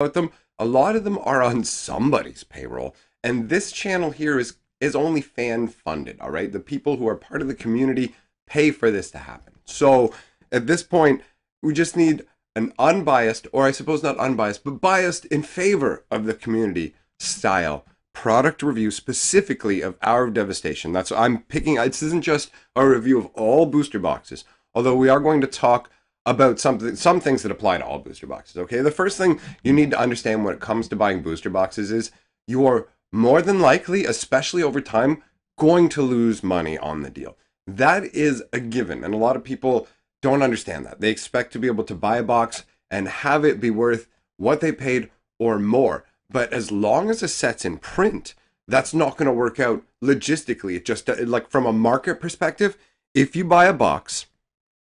about them, a lot of them are on somebody's payroll. And this channel here is is only fan funded, all right? The people who are part of the community pay for this to happen. So at this point, we just need an unbiased, or I suppose not unbiased, but biased in favor of the community style product review specifically of Hour of Devastation. That's I'm picking. This isn't just a review of all booster boxes, although we are going to talk about something, some things that apply to all booster boxes. Okay, the first thing you need to understand when it comes to buying booster boxes is you are more than likely, especially over time, going to lose money on the deal. That is a given, and a lot of people don't understand that. They expect to be able to buy a box and have it be worth what they paid or more. But as long as a set's in print, that's not going to work out logistically. It just like from a market perspective, if you buy a box,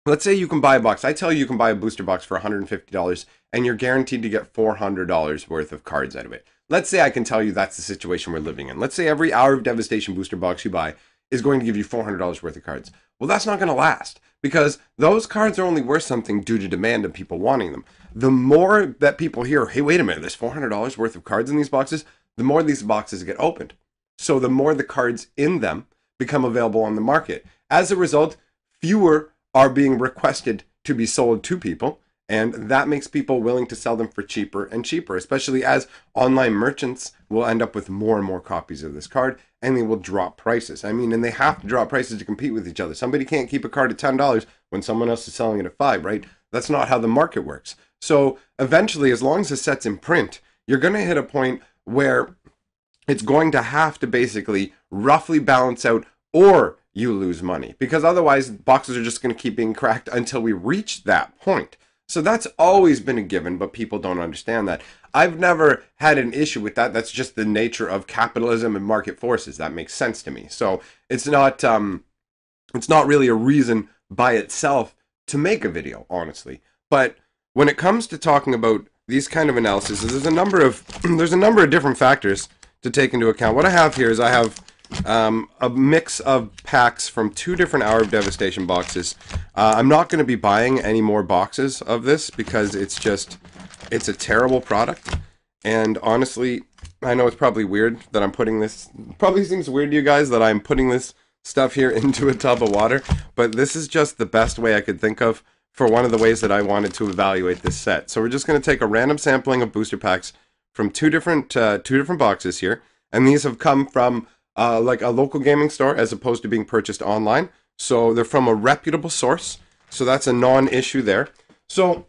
let's say you can buy a box. I tell you you can buy a booster box for $150 and you're guaranteed to get $400 worth of cards out of it. Let's say I can tell you that's the situation we're living in. Let's say every hour of devastation booster box you buy is going to give you $400 worth of cards. Well, that's not going to last because those cards are only worth something due to demand and people wanting them. The more that people hear, hey, wait a minute, there's $400 worth of cards in these boxes, the more these boxes get opened. So the more the cards in them become available on the market. As a result, fewer are being requested to be sold to people. And that makes people willing to sell them for cheaper and cheaper, especially as online merchants will end up with more and more copies of this card and they will drop prices. I mean, and they have to drop prices to compete with each other. Somebody can't keep a card at $10 when someone else is selling it at 5, right? That's not how the market works. So eventually, as long as the set's in print, you're going to hit a point where it's going to have to basically roughly balance out or you lose money because otherwise boxes are just going to keep being cracked until we reach that point. So that's always been a given, but people don't understand that. I've never had an issue with that. That's just the nature of capitalism and market forces. That makes sense to me. So it's not um, it's not really a reason by itself to make a video, honestly. But when it comes to talking about these kind of analyses, there's a number of there's a number of different factors to take into account. What I have here is I have um, a mix of packs from two different Hour of Devastation boxes. Uh, I'm not going to be buying any more boxes of this because it's just, it's a terrible product. And honestly, I know it's probably weird that I'm putting this, probably seems weird to you guys that I'm putting this stuff here into a tub of water, but this is just the best way I could think of for one of the ways that I wanted to evaluate this set. So we're just going to take a random sampling of booster packs from two different uh, two different boxes here, and these have come from uh, like a local gaming store as opposed to being purchased online. So they're from a reputable source. So that's a non-issue there. So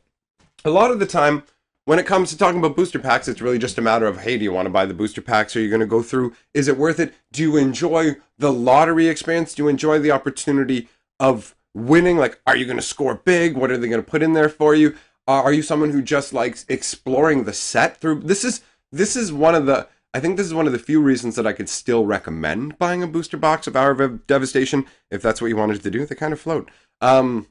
a lot of the time, when it comes to talking about booster packs, it's really just a matter of, hey, do you want to buy the booster packs? Are you going to go through? Is it worth it? Do you enjoy the lottery experience? Do you enjoy the opportunity of winning? Like, are you going to score big? What are they going to put in there for you? Uh, are you someone who just likes exploring the set through? This is this is one of the I think this is one of the few reasons that I could still recommend buying a booster box of Hour of Devastation if that's what you wanted to do. They kind of float. Um,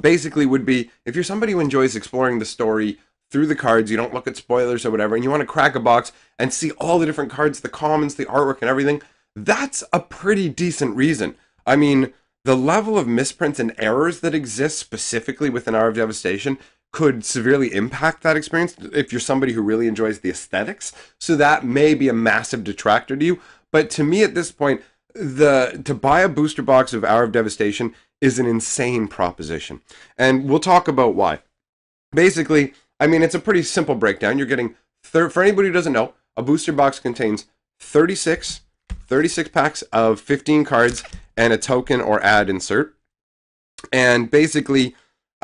basically, would be if you're somebody who enjoys exploring the story through the cards, you don't look at spoilers or whatever, and you want to crack a box and see all the different cards, the commons, the artwork, and everything. That's a pretty decent reason. I mean, the level of misprints and errors that exist specifically within Hour of Devastation could severely impact that experience if you're somebody who really enjoys the aesthetics. So that may be a massive detractor to you. But to me at this point, the to buy a booster box of Hour of Devastation is an insane proposition. And we'll talk about why. Basically, I mean it's a pretty simple breakdown. You're getting thir- for anybody who doesn't know, a booster box contains 36 36 packs of 15 cards and a token or ad insert. And basically,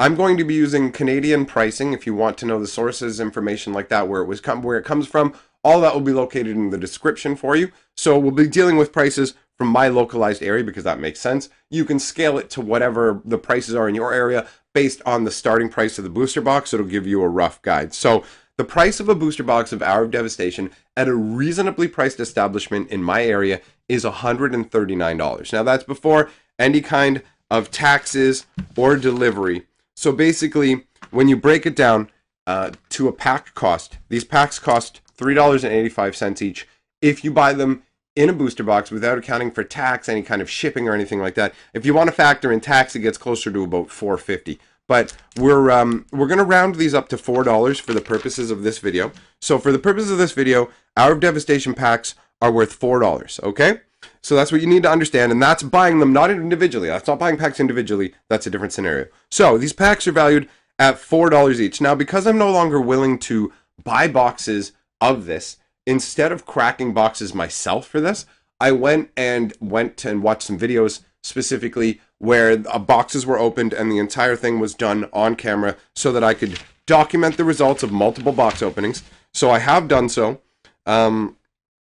I'm going to be using Canadian pricing if you want to know the sources, information like that, where it was come where it comes from. All that will be located in the description for you. So we'll be dealing with prices from my localized area because that makes sense. You can scale it to whatever the prices are in your area based on the starting price of the booster box. It'll give you a rough guide. So the price of a booster box of Hour of Devastation at a reasonably priced establishment in my area is $139. Now that's before any kind of taxes or delivery so basically, when you break it down uh, to a pack cost, these packs cost $3.85 each. If you buy them in a booster box without accounting for tax, any kind of shipping or anything like that, if you want to factor in tax, it gets closer to about 450. but we're um, we're gonna round these up to four dollars for the purposes of this video. So for the purposes of this video, our Devastation packs are worth four dollars. Okay, so that's what you need to understand, and that's buying them not individually. That's not buying packs individually. That's a different scenario. So these packs are valued at four dollars each. Now, because I'm no longer willing to buy boxes of this, instead of cracking boxes myself for this, I went and went and watched some videos specifically where uh, boxes were opened and the entire thing was done on camera so that I could document the results of multiple box openings. So I have done so. Um,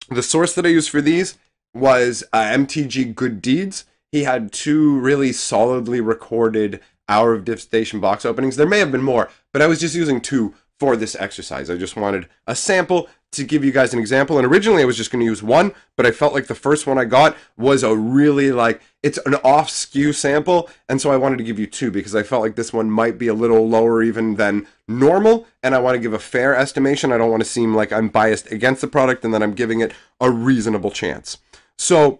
the source that I use for these was uh, MTG Good Deeds. He had two really solidly recorded Hour of Devastation box openings. There may have been more, but I was just using two for this exercise. I just wanted a sample to give you guys an example. And originally I was just going to use one, but I felt like the first one I got was a really like it's an off skew sample, and so I wanted to give you two because I felt like this one might be a little lower even than normal, and I want to give a fair estimation. I don't want to seem like I'm biased against the product and that I'm giving it a reasonable chance. So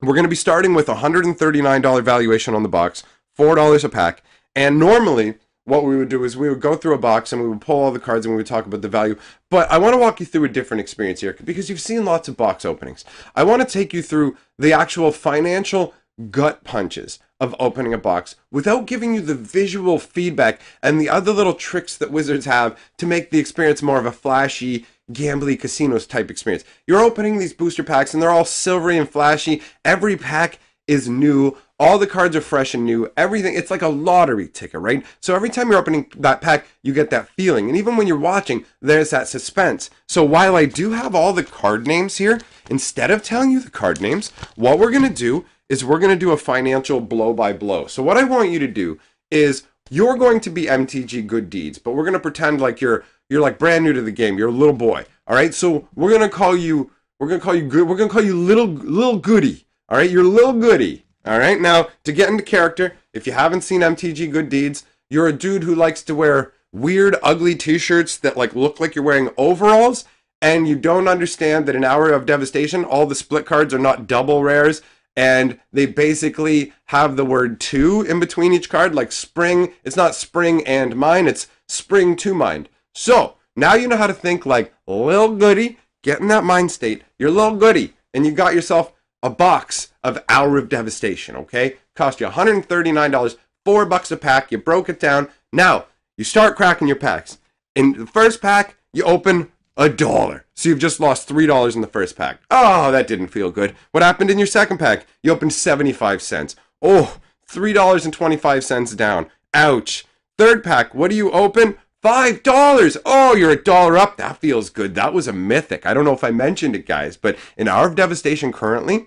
we're going to be starting with a $139 valuation on the box, $4 a pack, and normally what we would do is we would go through a box and we would pull all the cards and we would talk about the value. But I want to walk you through a different experience here because you've seen lots of box openings. I want to take you through the actual financial gut punches of opening a box without giving you the visual feedback and the other little tricks that wizards have to make the experience more of a flashy gambly casinos type experience. You're opening these booster packs and they're all silvery and flashy. Every pack is new. All the cards are fresh and new. Everything, it's like a lottery ticket, right? So every time you're opening that pack, you get that feeling. And even when you're watching, there's that suspense. So while I do have all the card names here, instead of telling you the card names, what we're going to do is we're going to do a financial blow by blow. So what I want you to do is you're going to be MTG Good Deeds, but we're going to pretend like you're you're like brand new to the game. You're a little boy. All right? So we're going to call you we're going to call you good we're going to call you little little goody. All right, you're little goody. All right, now to get into character, if you haven't seen MTG Good Deeds, you're a dude who likes to wear weird, ugly T-shirts that like look like you're wearing overalls, and you don't understand that in Hour of Devastation, all the split cards are not double rares, and they basically have the word to in between each card, like spring. It's not spring and mine, it's spring to mind. So now you know how to think like little goody, get in that mind state. You're little goody, and you got yourself a box of Hour of Devastation, okay? Cost you $139, four bucks a pack. You broke it down. Now, you start cracking your packs. In the first pack, you open a dollar. So you've just lost $3 in the first pack. Oh, that didn't feel good. What happened in your second pack? You opened 75 cents. Oh, $3.25 down. Ouch. Third pack, what do you open? Five dollars. Oh, you're a dollar up. That feels good. That was a mythic. I don't know if I mentioned it, guys, but in Hour of Devastation currently,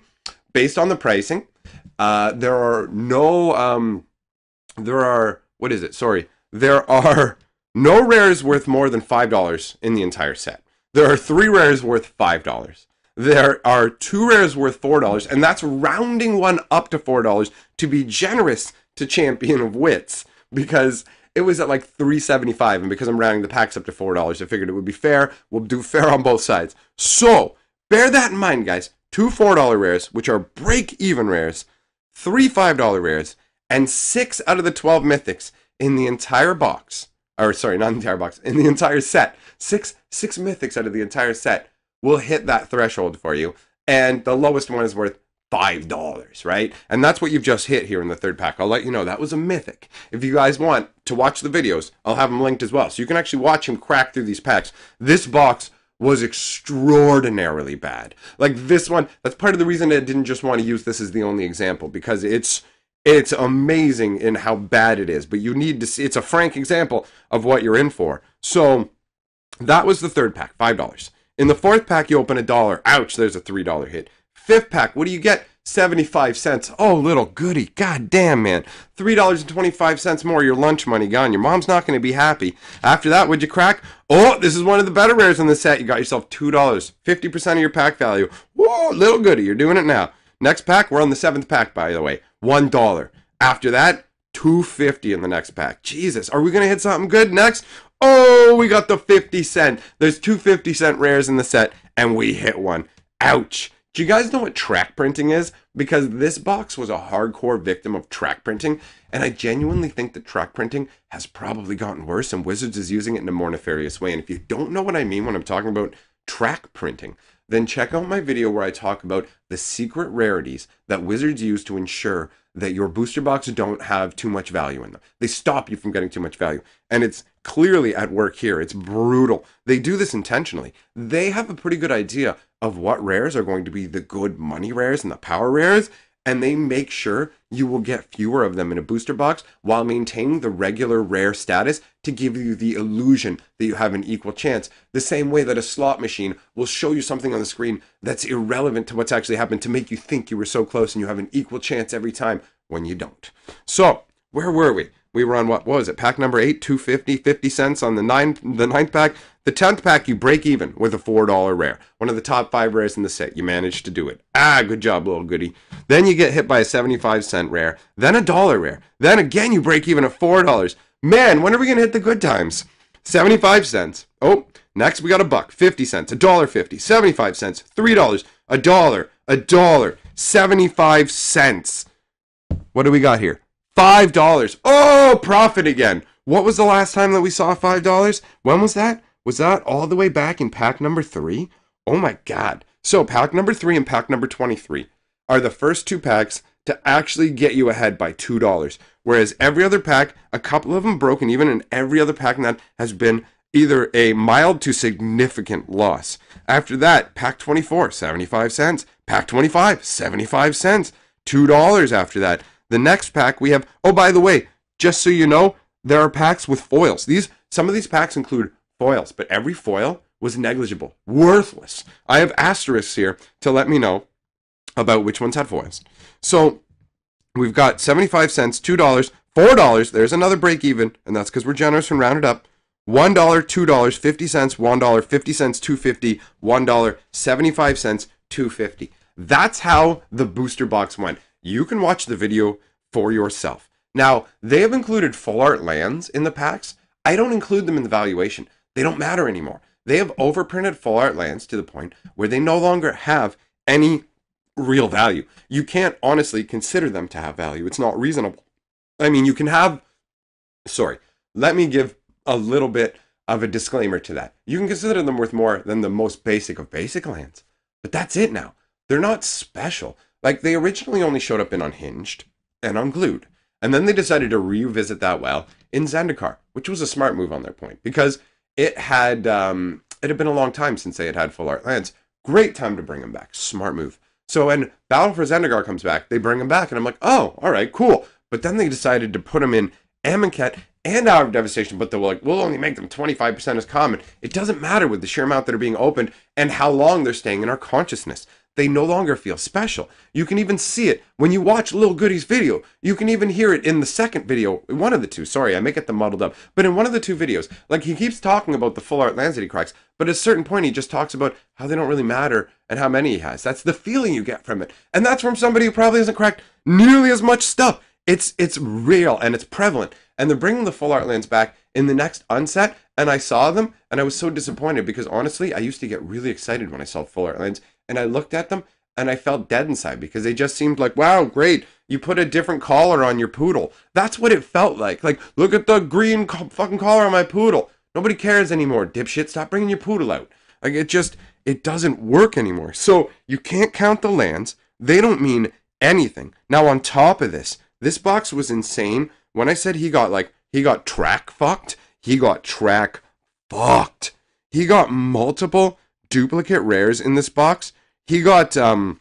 based on the pricing, uh, there are no um, there are what is it? Sorry, there are no rares worth more than five dollars in the entire set. There are three rares worth five dollars. There are two rares worth four dollars, and that's rounding one up to four dollars to be generous to Champion of Wits because it was at like 375 and because i'm rounding the packs up to $4 i figured it would be fair we'll do fair on both sides so bear that in mind guys two $4 rares which are break even rares three $5 rares and six out of the 12 mythics in the entire box or sorry not entire box in the entire set six six mythics out of the entire set will hit that threshold for you and the lowest one is worth five dollars, right? And that's what you've just hit here in the third pack. I'll let you know that was a mythic. If you guys want to watch the videos, I'll have them linked as well, so you can actually watch him crack through these packs. This box was extraordinarily bad. Like this one, that's part of the reason I didn't just want to use this as the only example because it's it's amazing in how bad it is. But you need to see it's a frank example of what you're in for. So that was the third pack, five dollars. In the fourth pack, you open a dollar. Ouch, there's a three dollar hit. Fifth pack, what do you get? 75 cents. Oh, little goody. God damn, man. $3.25 more, your lunch money gone. Your mom's not going to be happy. After that, would you crack? Oh, this is one of the better rares in the set. You got yourself $2. 50% of your pack value. Whoa, little goody. You're doing it now. Next pack, we're on the seventh pack, by the way. $1. After that, 250 in the next pack. Jesus, are we to hit something good next? Oh, we got the 50 cent. There's two 50 cent rares in the set, and we hit one. Ouch. Do you guys know what track printing is? Because this box was a hardcore victim of track printing, and I genuinely think that track printing has probably gotten worse, and Wizards is using it in a more nefarious way. And if you don't know what I mean when I'm talking about track printing, then check out my video where I talk about the secret rarities that Wizards use to ensure that your booster boxes don't have too much value in them. They stop you from getting too much value. And it's clearly at work here. It's brutal. They do this intentionally. They have a pretty good idea of what rares are going to be the good money rares and the power rares, and they make sure you will get fewer of them in a booster box while maintaining the regular rare status to give you the illusion that you have an equal chance. The same way that a slot machine will show you something on the screen that's irrelevant to what's actually happened to make you think you were so close and you have an equal chance every time when you don't. So, where were we? We were on what, what was it? Pack number eight, 250, 50 cents on the nine the ninth pack. The tenth pack, you break even with a four dollar rare. One of the top five rares in the set. You managed to do it. Ah, good job, little goody. Then you get hit by a 75 cent rare, then a dollar rare. Then again you break even at four dollars. Man, when are we gonna hit the good times? 75 cents. Oh, next we got a buck, 50 cents, a dollar 50, 75 cents, three dollars, a dollar, a dollar, 75 cents. What do we got here? Five dollars. Oh, profit again. What was the last time that we saw five dollars? When was that? Was that all the way back in pack number three? Oh my god. So pack number three and pack number 23 are the first two packs to actually get you ahead by two dollars. Whereas every other pack, a couple of them broken, even and every other pack that has been either a mild to significant loss. After that, pack 24, 75 cents. Pack 25, 75 cents. $2 after that. The next pack we have, oh, by the way, just so you know, there are packs with foils. These Some of these packs include foils, but every foil was negligible, worthless. I have asterisks here to let me know about which ones had foils. So we've got 75 cents, $2, $4. There's another break even, and that's because we're generous and rounded up. $1, $2, 50 cents, $1, 50 cents, 250, $1, 75 cents, 250. That's how the booster box went you can watch the video for yourself. Now, they have included full art lands in the packs. I don't include them in the valuation. They don't matter anymore. They have overprinted full art lands to the point where they no longer have any real value. You can't honestly consider them to have value. It's not reasonable. I mean, you can have, sorry, let me give a little bit of a disclaimer to that. You can consider them worth more than the most basic of basic lands, but that's it now. They're not special. Like they originally only showed up in Unhinged and Unglued, and then they decided to revisit that well in Zendikar, which was a smart move on their point because it had um, it had been a long time since they had had full art lands. Great time to bring them back. Smart move. So when Battle for Zendikar comes back, they bring him back, and I'm like, oh, all right, cool. But then they decided to put him in Amonkhet and Hour of Devastation, but they were like, we'll only make them 25% as common. It doesn't matter with the sheer amount that are being opened and how long they're staying in our consciousness they no longer feel special. You can even see it when you watch Little Goody's video. You can even hear it in the second video, one of the two. Sorry, I may get them muddled up. But in one of the two videos, like he keeps talking about the full art lands that he cracks, but at a certain point he just talks about how they don't really matter and how many he has. That's the feeling you get from it. And that's from somebody who probably hasn't cracked nearly as much stuff. It's it's real and it's prevalent. And they're bringing the full art lands back in the next unset. And I saw them and I was so disappointed because honestly, I used to get really excited when I saw full art lands and I looked at them and I felt dead inside because they just seemed like, wow, great. You put a different collar on your poodle. That's what it felt like. Like, look at the green co- fucking collar on my poodle. Nobody cares anymore, dipshit. Stop bringing your poodle out. Like, it just, it doesn't work anymore. So, you can't count the lands. They don't mean anything. Now, on top of this, this box was insane. When I said he got, like, he got track fucked, he got track fucked. He got multiple duplicate rares in this box he got um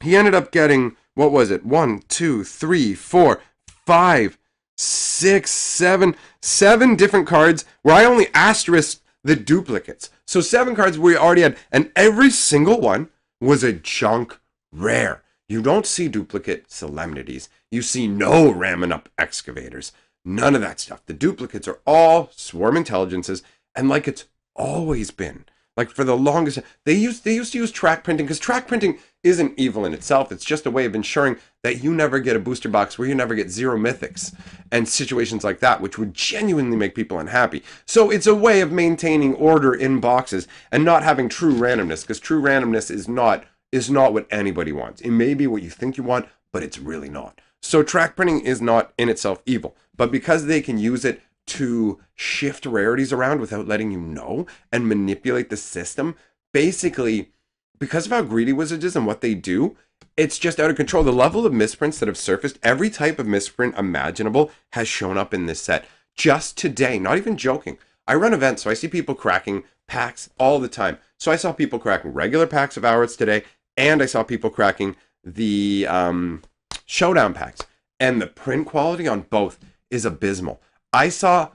he ended up getting what was it? One two three four five six seven seven different cards where i only asterisked the duplicates. So seven cards we already had and every single one was a junk rare. You don't see duplicate solemnities. You see no ramming up excavators. None of that stuff. The duplicates are all swarm intelligences and like it's always been like for the longest, they used they used to use track printing because track printing isn't evil in itself. It's just a way of ensuring that you never get a booster box where you never get zero mythics and situations like that, which would genuinely make people unhappy. So it's a way of maintaining order in boxes and not having true randomness because true randomness is not is not what anybody wants. It may be what you think you want, but it's really not. So track printing is not in itself evil, but because they can use it to shift rarities around without letting you know and manipulate the system, basically, because of how greedy Wizards is and what they do, it's just out of control. The level of misprints that have surfaced, every type of misprint imaginable has shown up in this set. Just today, not even joking. I run events, so I see people cracking packs all the time. So I saw people cracking regular packs of hours today, and I saw people cracking the um, showdown packs. And the print quality on both is abysmal. I saw,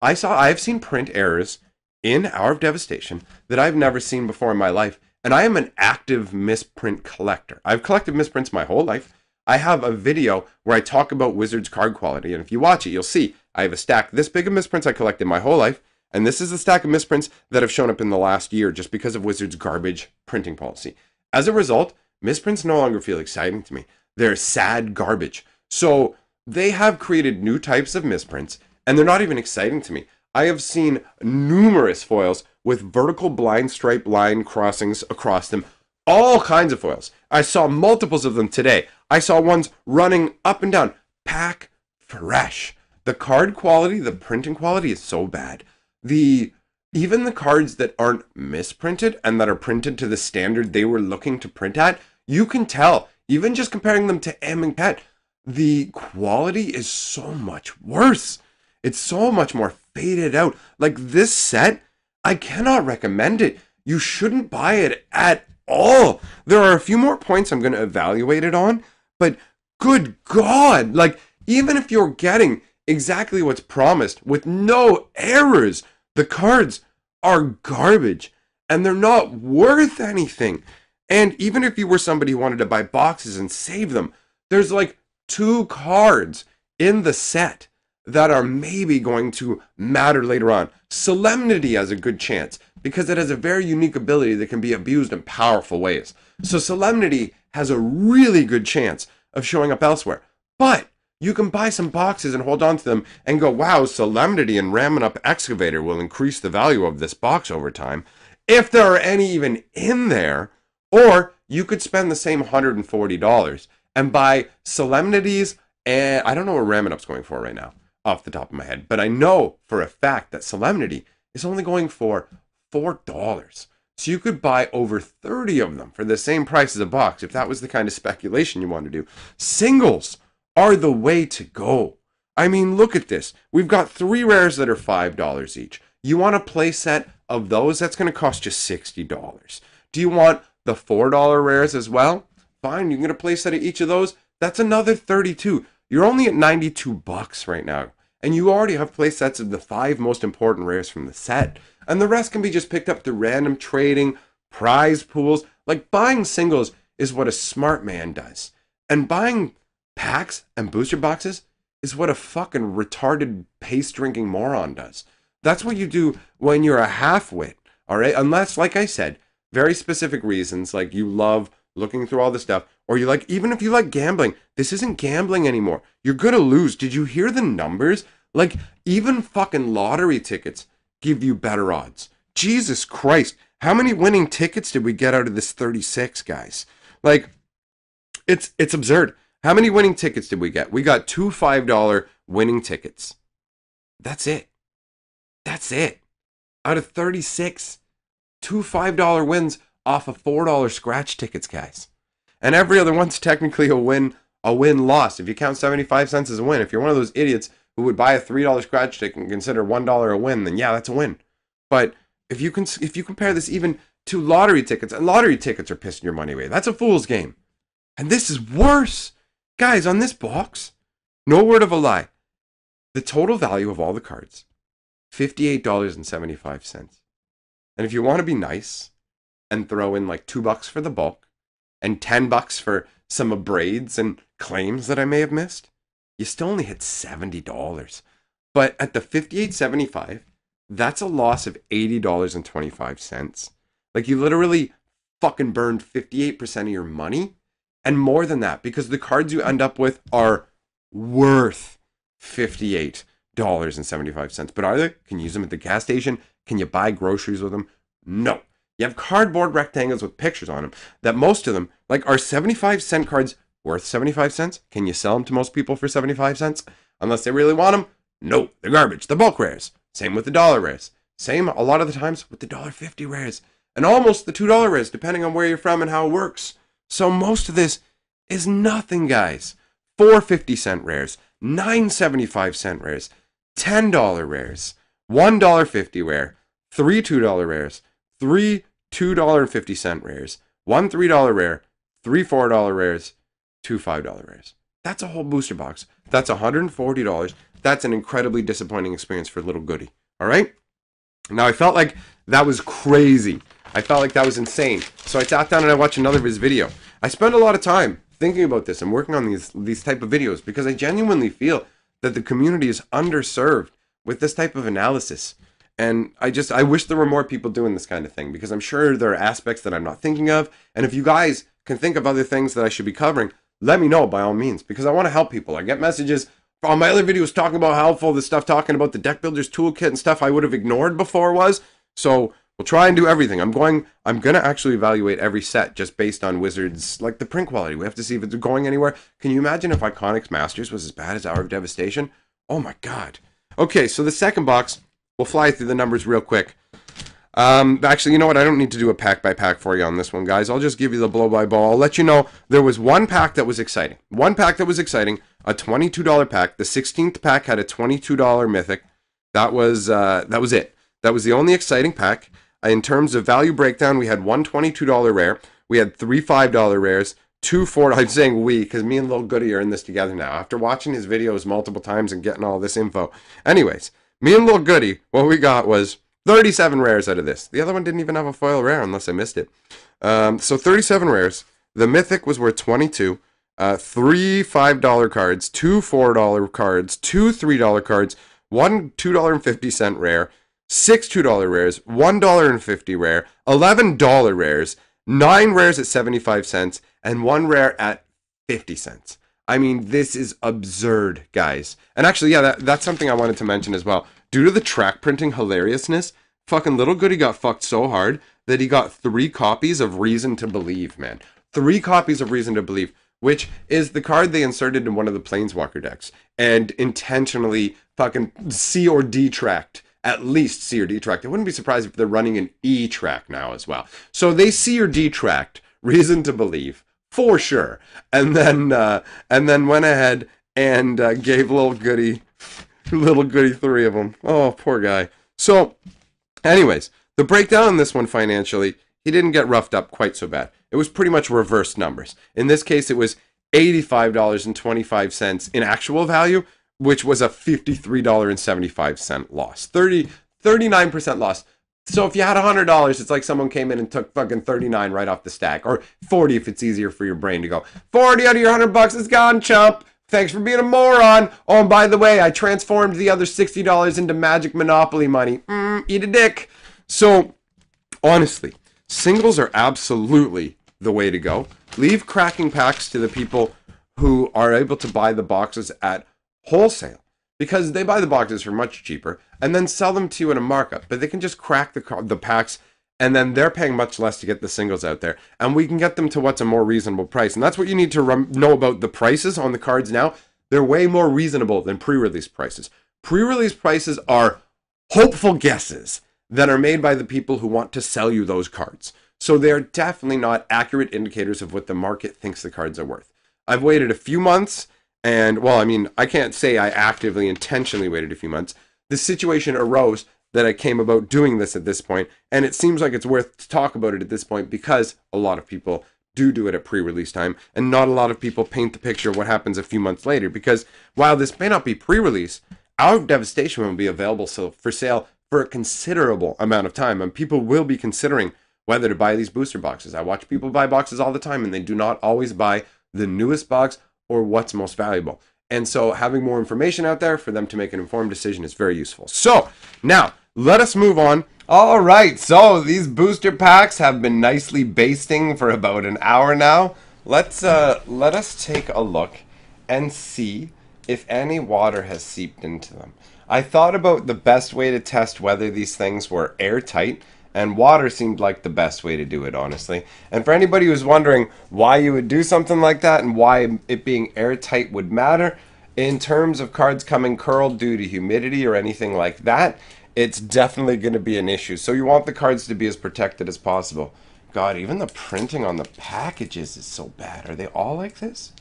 I saw, I've seen print errors in Hour of Devastation that I've never seen before in my life. And I am an active misprint collector. I've collected misprints my whole life. I have a video where I talk about Wizards card quality. And if you watch it, you'll see I have a stack this big of misprints I collected my whole life. And this is a stack of misprints that have shown up in the last year just because of Wizards' garbage printing policy. As a result, misprints no longer feel exciting to me. They're sad garbage. So they have created new types of misprints, and they're not even exciting to me. I have seen numerous foils with vertical blind stripe line crossings across them, all kinds of foils. I saw multiples of them today. I saw ones running up and down, pack fresh. The card quality, the printing quality is so bad the even the cards that aren't misprinted and that are printed to the standard they were looking to print at, you can tell, even just comparing them to Amonkhet, the quality is so much worse. It's so much more faded out. Like this set, I cannot recommend it. You shouldn't buy it at all. There are a few more points I'm going to evaluate it on, but good God, like even if you're getting exactly what's promised with no errors. The cards are garbage and they're not worth anything. And even if you were somebody who wanted to buy boxes and save them, there's like two cards in the set that are maybe going to matter later on. Solemnity has a good chance because it has a very unique ability that can be abused in powerful ways. So Solemnity has a really good chance of showing up elsewhere. But you can buy some boxes and hold on to them and go, wow, Solemnity and Ramunap Excavator will increase the value of this box over time. If there are any even in there, or you could spend the same $140 and buy Solemnities and I don't know what Ramunap's going for right now off the top of my head, but I know for a fact that Solemnity is only going for $4. So you could buy over 30 of them for the same price as a box if that was the kind of speculation you want to do. Singles are the way to go. I mean, look at this. We've got three rares that are $5 each. You want a play set of those? That's going to cost you $60. Do you want the $4 rares as well? Fine, you can get a play set of each of those. That's another 32. You're only at 92 bucks right now. And you already have play sets of the five most important rares from the set. And the rest can be just picked up through random trading, prize pools. Like buying singles is what a smart man does. And buying packs and booster boxes is what a fucking retarded paste drinking moron does. That's what you do when you're a half wit, all right? Unless, like I said, very specific reasons, like you love looking through all the stuff, or you like, even if you like gambling, this isn't gambling anymore. You're gonna lose. Did you hear the numbers? Like, even fucking lottery tickets give you better odds. Jesus Christ. How many winning tickets did we get out of this 36, guys? Like, it's it's absurd. How many winning tickets did we get? We got two $5 winning tickets. That's it. That's it. Out of 36, two $5 wins off of $4 scratch tickets, guys. And every other one's technically a win, a win loss. If you count 75 cents as a win, if you're one of those idiots who would buy a $3 scratch ticket and consider $1 a win, then yeah, that's a win. But if you can if you compare this even to lottery tickets, and lottery tickets are pissing your money away. That's a fool's game. And this is worse. Guys, on this box, no word of a lie, the total value of all the cards, $58.75. And if you want to be nice and throw in like two bucks for the bulk and 10 bucks for some abrades and claims that I may have missed, you still only hit $70. But at the 58.75, that's a loss of $80.25. Like you literally fucking burned 58% of your money and more than that because the cards you end up with are worth $58.75. But are they? Can you use them at the gas station? Can you buy groceries with them? No. You have cardboard rectangles with pictures on them that most of them, like, are 75 cent cards worth 75 cents? Can you sell them to most people for 75 cents? Unless they really want them? No, they're garbage. The bulk rares. Same with the dollar rares. Same a lot of the times with the dollar fifty rares. And almost the two dollar rares, depending on where you're from and how it works. So most of this is nothing, guys. Four fifty cent rares, nine seventy five cent rares, ten dollar rares, one dollar fifty rare, three two dollar rares, three two dollar and fifty cent rares, one three dollar rare, three four dollar rares, two five dollar rares. That's a whole booster box. That's $140. That's an incredibly disappointing experience for little goody. All right? Now I felt like that was crazy. I felt like that was insane. So I sat down and I watched another of his video. I spent a lot of time thinking about this and working on these these type of videos because I genuinely feel that the community is underserved with this type of analysis. And I just I wish there were more people doing this kind of thing because I'm sure there are aspects that I'm not thinking of. And if you guys can think of other things that I should be covering, let me know by all means because I want to help people. I get messages on my other videos talking about how helpful the stuff talking about the deck builders toolkit and stuff I would have ignored before was. So we'll try and do everything. I'm going I'm gonna actually evaluate every set just based on wizards like the print quality. We have to see if it's going anywhere. Can you imagine if Iconics Masters was as bad as Hour of Devastation? Oh my god. Okay, so the second box, we'll fly through the numbers real quick. Um, actually, you know what? I don't need to do a pack by pack for you on this one, guys. I'll just give you the blow by blow. I'll let you know there was one pack that was exciting. One pack that was exciting, a $22 pack. The 16th pack had a $22 mythic. That was uh, that was it. That was the only exciting pack. In terms of value breakdown, we had one $22 rare. We had three $5 rares, two four. I'm saying we because me and Lil Goody are in this together now. After watching his videos multiple times and getting all this info. Anyways, me and Little Goody, what we got was 37 rares out of this. The other one didn't even have a foil rare unless I missed it. Um, so 37 rares. The Mythic was worth 22. Uh, three $5 cards, two $4 cards, two $3 cards, one $2.50 rare, six $2 rares, $1.50 rare, $11 rares, nine rares at 75 cents, and one rare at 50 cents. I mean, this is absurd, guys. And actually, yeah, that, that's something I wanted to mention as well. Due to the track printing hilariousness, fucking Little Goody got fucked so hard that he got three copies of Reason to Believe, man. Three copies of Reason to Believe, which is the card they inserted in one of the Planeswalker decks and intentionally fucking C or D tracked. At least C or D tracked. I wouldn't be surprised if they're running an E track now as well. So they C or D tracked Reason to Believe for sure, and then uh, and then went ahead and uh, gave Little Goody Little goody three of them. Oh, poor guy. So, anyways, the breakdown on this one financially, he didn't get roughed up quite so bad. It was pretty much reverse numbers. In this case, it was $85.25 in actual value, which was a $53.75 loss. 30, 39% loss. So if you had $100, it's like someone came in and took fucking 39 right off the stack. Or 40 if it's easier for your brain to go. 40 out of your 100 bucks is gone, chump. Thanks for being a moron. Oh, and by the way, I transformed the other $60 into Magic Monopoly money. Mm, eat a dick. So, honestly, singles are absolutely the way to go. Leave cracking packs to the people who are able to buy the boxes at wholesale because they buy the boxes for much cheaper and then sell them to you at a markup. But they can just crack the, the packs and then they're paying much less to get the singles out there. And we can get them to what's a more reasonable price. And that's what you need to rem- know about the prices on the cards now. They're way more reasonable than pre-release prices. Pre-release prices are hopeful guesses that are made by the people who want to sell you those cards. So they're definitely not accurate indicators of what the market thinks the cards are worth. I've waited a few months and well i mean i can't say i actively intentionally waited a few months the situation arose that I came about doing this at this point, and it seems like it's worth to talk about it at this point because a lot of people do do it at pre-release time, and not a lot of people paint the picture of what happens a few months later. Because while this may not be pre-release, our devastation will be available so for sale for a considerable amount of time, and people will be considering whether to buy these booster boxes. I watch people buy boxes all the time, and they do not always buy the newest box or what's most valuable. And so having more information out there for them to make an informed decision is very useful. So now let us move on. All right, so these booster packs have been nicely basting for about an hour now. Let's uh, let us take a look and see if any water has seeped into them. I thought about the best way to test whether these things were airtight And water seemed like the best way to do it, honestly. And for anybody who's wondering why you would do something like that and why it being airtight would matter, in terms of cards coming curled due to humidity or anything like that, it's definitely going to be an issue. So you want the cards to be as protected as possible. God, even the printing on the packages is so bad. Are they all like this?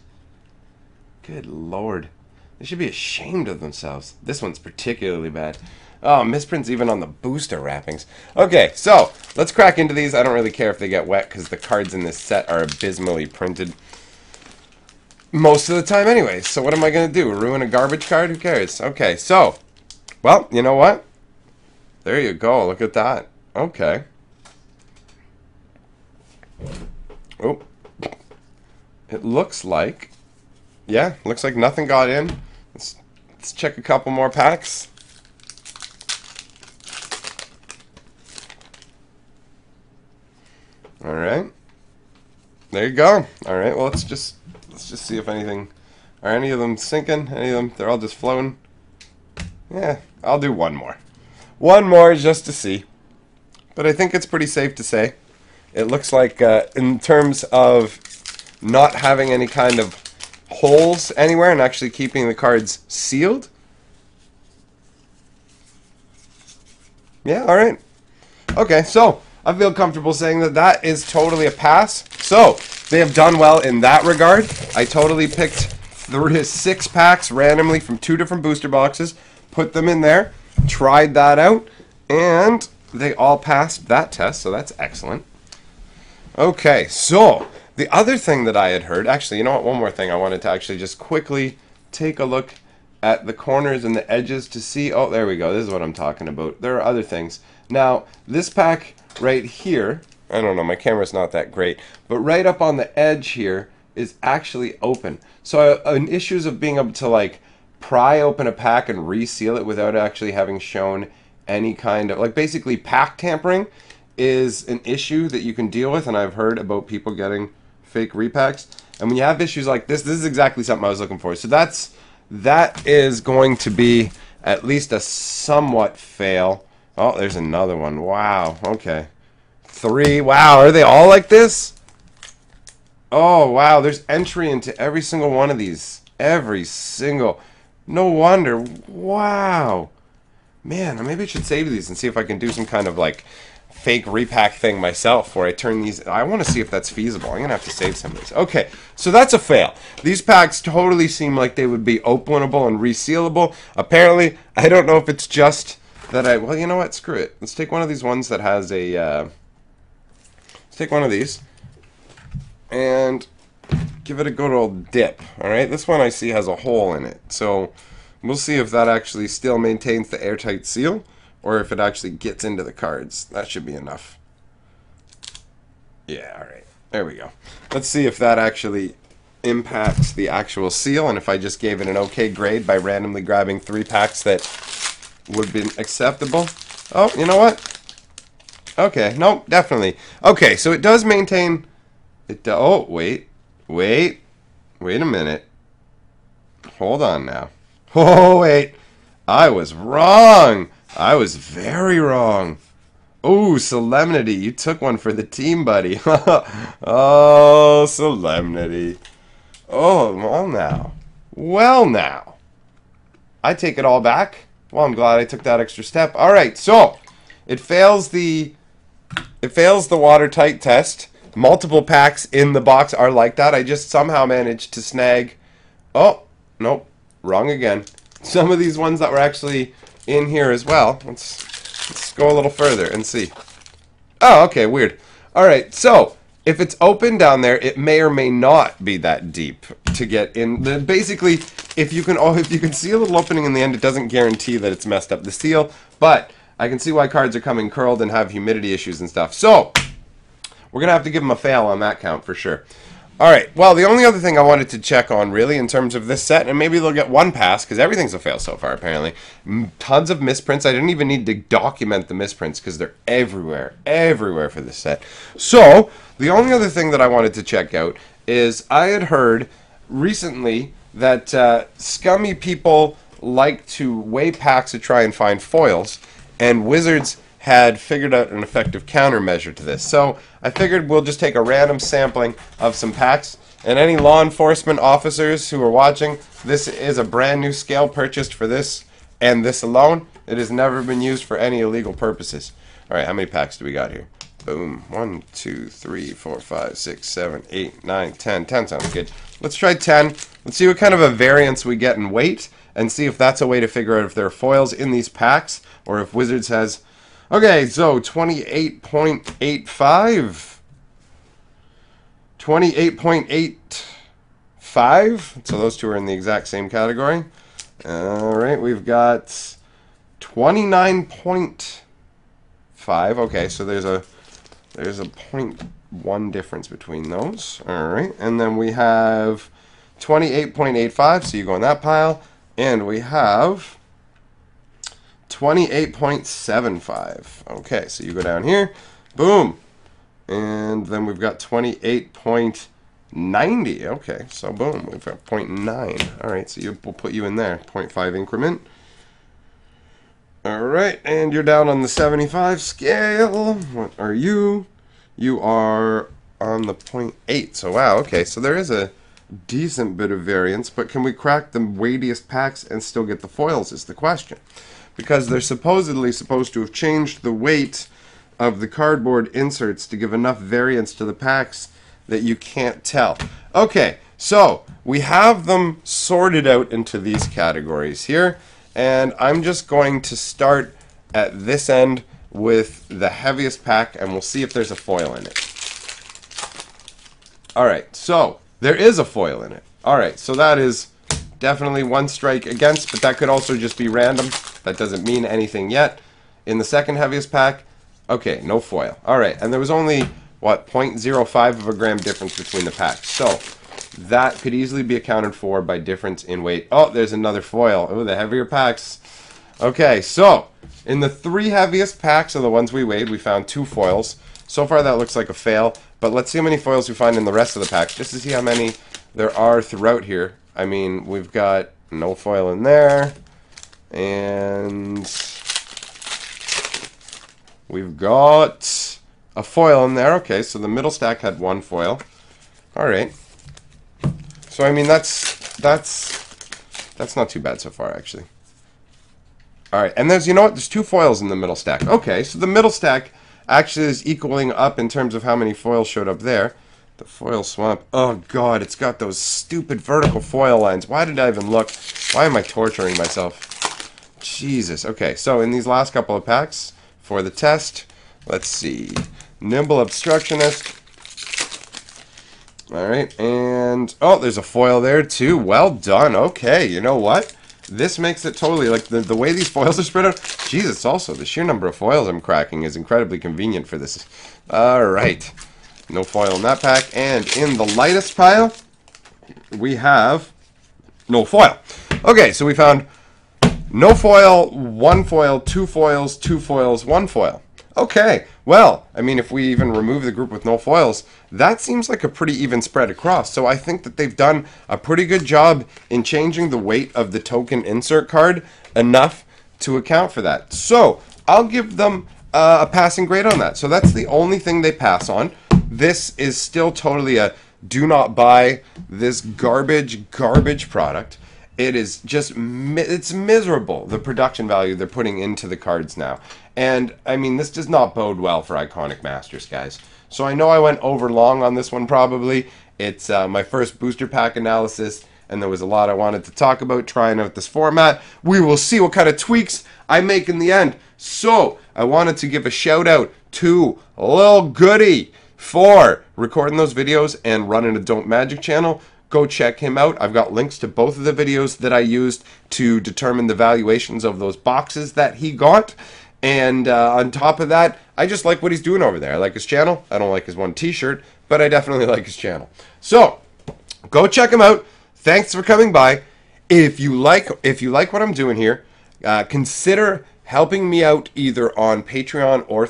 Good lord. They should be ashamed of themselves. This one's particularly bad. Oh, misprints even on the booster wrappings. Okay, so let's crack into these. I don't really care if they get wet because the cards in this set are abysmally printed most of the time anyway. So what am I going to do? Ruin a garbage card? Who cares? Okay, so, well, you know what? There you go. Look at that. Okay. Oh. It looks like, yeah, looks like nothing got in. Let's, let's check a couple more packs. All right. There you go. All right. Well, let's just let's just see if anything are any of them sinking. Any of them? They're all just floating. Yeah, I'll do one more. One more just to see. But I think it's pretty safe to say. It looks like, uh, in terms of not having any kind of holes anywhere and actually keeping the cards sealed. Yeah, all right. Okay, so I feel comfortable saying that that is totally a pass. So they have done well in that regard. I totally picked three, six packs randomly from two different booster boxes, put them in there, tried that out, and they all passed that test, so that's excellent. Okay, so the other thing that I had heard, actually, you know what? One more thing I wanted to actually just quickly take a look at the corners and the edges to see. Oh, there we go. This is what I'm talking about. There are other things. Now, this pack right here, I don't know, my camera's not that great, but right up on the edge here is actually open. So, uh, an issues of being able to like pry open a pack and reseal it without actually having shown any kind of like basically pack tampering is an issue that you can deal with, and I've heard about people getting fake repacks. And when you have issues like this, this is exactly something I was looking for. So that's that is going to be at least a somewhat fail. Oh, there's another one. Wow. Okay. Three. Wow. Are they all like this? Oh, wow. There's entry into every single one of these. Every single. No wonder. Wow. Man, maybe I should save these and see if I can do some kind of like fake repack thing myself where I turn these. I want to see if that's feasible. I'm going to have to save some of these. Okay, so that's a fail. These packs totally seem like they would be openable and resealable. Apparently, I don't know if it's just that I. Well, you know what? Screw it. Let's take one of these ones that has a. Uh, let's take one of these and give it a good old dip. All right, this one I see has a hole in it. So we'll see if that actually still maintains the airtight seal or if it actually gets into the cards. That should be enough. Yeah, all right. There we go. Let's see if that actually impacts the actual seal and if I just gave it an okay grade by randomly grabbing three packs that would be acceptable. Oh, you know what? Okay, no, definitely. Okay, so it does maintain... It do oh, wait. Wait. Wait a minute. Hold on now. Oh, wait. I was wrong. I was very wrong. Oh, Solemnity. You took one for the team, buddy. oh, Solemnity. Oh, well now. Well now. I take it all back. Well, I'm glad I took that extra step. All right, so it fails the it fails the watertight test. Multiple packs in the box are like that. I just somehow managed to snag. Oh, nope, wrong again. Some of these ones that were actually in here as well. Let's, let's go a little further and see. Oh, okay, weird. All right, so if it's open down there, it may or may not be that deep to get in. Basically, if you can, oh, if you can see a little opening in the end, it doesn't guarantee that it's messed up the seal. But I can see why cards are coming curled and have humidity issues and stuff. So we're gonna have to give them a fail on that count for sure. All right. Well, the only other thing I wanted to check on, really, in terms of this set, and maybe they'll get one pass because everything's a fail so far, apparently. Tons of misprints. I didn't even need to document the misprints because they're everywhere, everywhere for this set. So, the only other thing that I wanted to check out is I had heard recently that uh, scummy people like to weigh packs to try and find foils, and Wizards had figured out an effective countermeasure to this. So I figured we'll just take a random sampling of some packs. And any law enforcement officers who are watching, this is a brand new scale purchased for this and this alone. It has never been used for any illegal purposes. All right, how many packs do we got here? Boom. One, two, three, four, five, six, seven, eight, nine, ten. Ten sounds good. Let's try ten. Let's see what kind of a variance we get in weight and see if that's a way to figure out if there are foils in these packs or if Wizards has Okay, so 28.85. 28.85. So those two are in the exact same category. All right, we've got 29.5. Okay, so there's a there's a point one difference between those. All right, and then we have 28.85. So you go in that pile, and we have 28.75. Okay, so you go down here, boom. And then we've got 28.90. Okay, so boom, we've got 0.9. All right, so you, we'll put you in there, 0.5 increment. All right, and you're down on the 75 scale. What are you? You are on the 0.8. So wow, okay, so there is a decent bit of variance, but can we crack the weightiest packs and still get the foils is the question because they're supposedly supposed to have changed the weight of the cardboard inserts to give enough variance to the packs that you can't tell. Okay, so we have them sorted out into these categories here, and I'm just going to start at this end with the heaviest pack, and we'll see if there's a foil in it. Alright, so there is a foil in it. Alright, so that is definitely one strike against, but that could also just be random. That doesn't mean anything yet. In the second heaviest pack, okay, no foil. All right, and there was only, what, 0.05 of a gram difference between the packs. So that could easily be accounted for by difference in weight. Oh, there's another foil. Oh, the heavier packs. Okay, so in the three heaviest packs of the ones we weighed, we found two foils. So far that looks like a fail, but let's see how many foils we find in the rest of the pack, just to see how many there are throughout here. I mean, we've got no foil in there. And we've got a foil in there. Okay, so the middle stack had one foil. All right. So I mean that's that's that's not too bad so far actually. All right, and there's you know what? There's two foils in the middle stack. Okay, so the middle stack actually is equaling up in terms of how many foils showed up there. The foil swamp. Oh god, it's got those stupid vertical foil lines. Why did I even look? Why am I torturing myself? Jesus. Okay, so in these last couple of packs for the test, let's see. Nimble Obstructionist. Alright, and... Oh, there's a foil there too. Well done. Okay, you know what? This makes it totally, like, the, the way these foils are spread out... Jesus, also, the sheer number of foils I'm cracking is incredibly convenient for this. Alright. No foil in that pack. And in the lightest pile, we have no foil. Okay, so we found no foil, one foil, two foils, two foils, one foil. Okay, well, I mean, if we even remove the group with no foils, that seems like a pretty even spread across. So I think that they've done a pretty good job in changing the weight of the token insert card enough to account for that. So I'll give them uh, a passing grade on that. So that's the only thing they pass on this is still totally a do not buy this garbage, garbage product. It is just, it's miserable, the production value they're putting into the cards now. And, I mean, this does not bode well for Iconic Masters, guys. So I know I went over long on this one, probably. It's uh, my first booster pack analysis, and there was a lot I wanted to talk about trying out this format. We will see what kind of tweaks I make in the end. So, I wanted to give a shout out to Lil Goody for recording those videos and running a Don't Magic channel. Go check him out. I've got links to both of the videos that I used to determine the valuations of those boxes that he got. And uh, on top of that, I just like what he's doing over there. I like his channel. I don't like his one t-shirt, but I definitely like his channel. So, go check him out. Thanks for coming by. If you like if you like what I'm doing here, uh, consider helping me out either on Patreon or